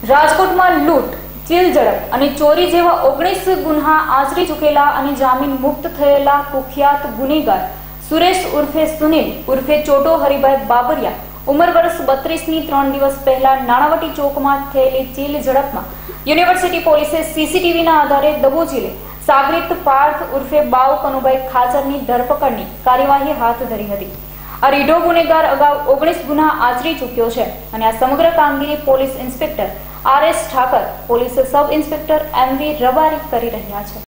રાજકોટમાં લૂંટ ચીલ ઝડપ અને ચોરી જેવા ઓગણીસ ગુન્હા આચરી ચૂકેલા અને જામીન મુક્ત થયેલા કુખ્યાત ગુનેગાર સુરેશ ઉર્ફે સુનિલ ઉર્ફે ચોટો હરિભાઈ બાબરિયા ઉંમર વર્ષ બત્રીસની ત્રણ દિવસ પહેલા નાણાવટી ચોકમાં થયેલી ચીલ ઝડપમાં યુનિવર્સિટી પોલીસે સીસીટીવીના આધારે દબોચી લે સાગરિત પાર્થ ઉર્ફે બાવ કનુભાઈ ખાચરની ધરપકડની કાર્યવાહી હાથ ધરી હતી. આ રીઢો ગુનેગાર અગાઉ ઓગણીસ ગુના આચરી ચૂક્યો છે અને આ સમગ્ર કામગીરી police inspector R S Thakar, police sub inspector M V Rabari કરી રહ્યા છે.